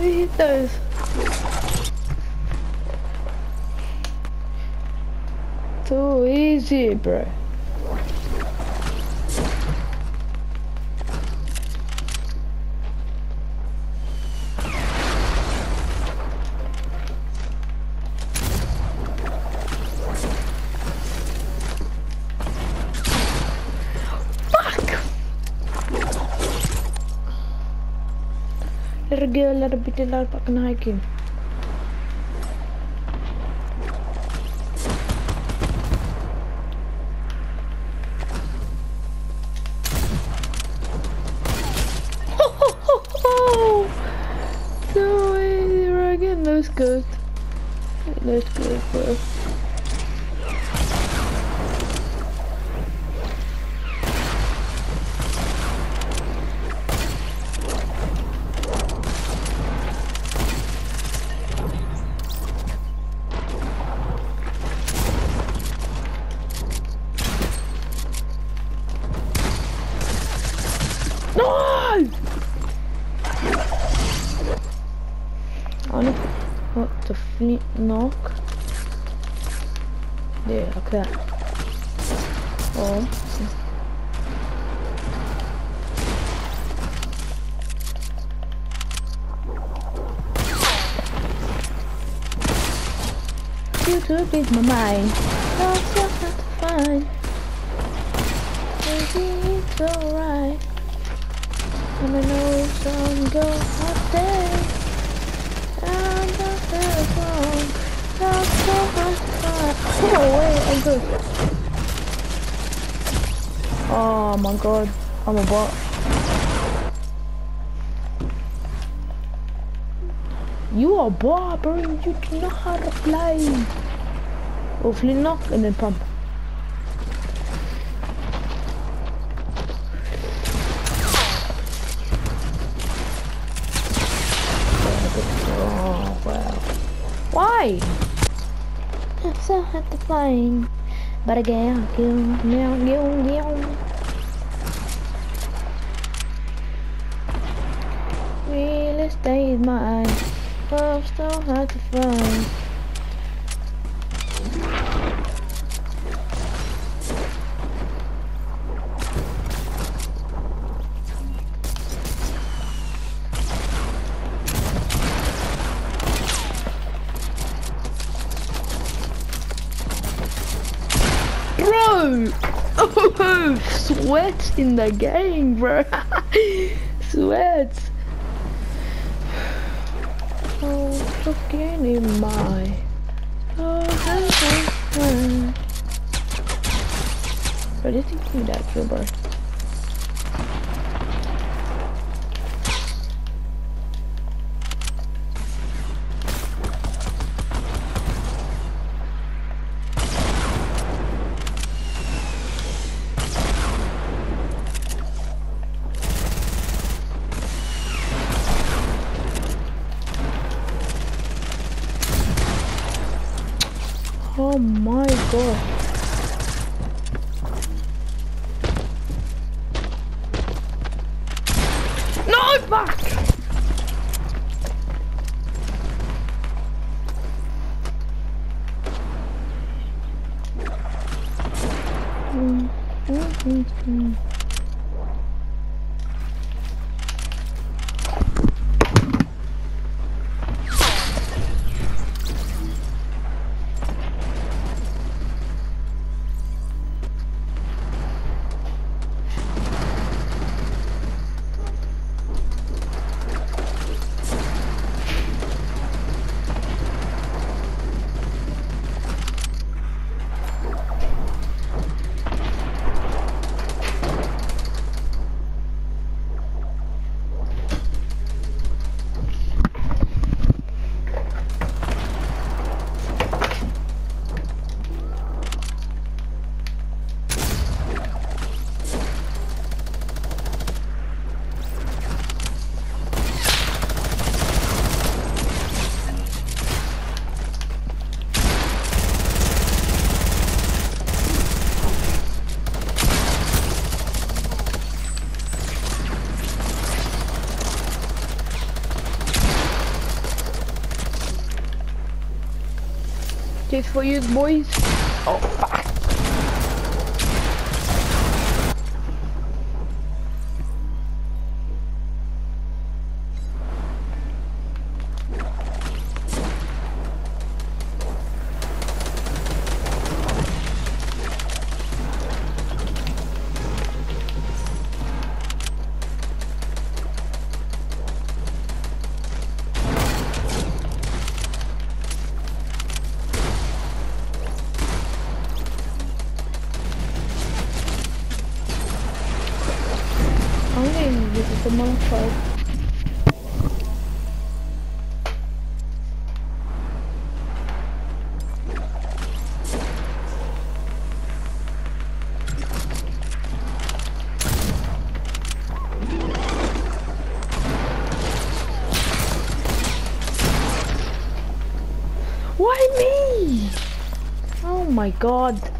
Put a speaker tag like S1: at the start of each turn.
S1: We hit those. Too easy, bro. Irregular bitilar pak kena hiking. No we're again those good. That's good, bro. No! I wanna put the flint knock. Like that. Oh. You took read my mind. That's so hard to find. Maybe it's alright. And I know some go out there. And that's the wrong. That's so to find. Oh wait, I'm good. Oh my god, I'm a bot. You are a bot, bro. You do know how to play. Hopefully knock and then pump. Oh, wow. That's so hard to find. But again, kill, meow, meow, meow. Real estate is mine. Love so hard to find. Oh, sweat in the game, bro. sweat. Oh, fucking in my. Oh, oh, oh. Bro, this thing need that bro. Oh my god. No, back! Mm, mm, mm. For you boys. Oh fuck. This is the motherfucker. Why me? Oh my god.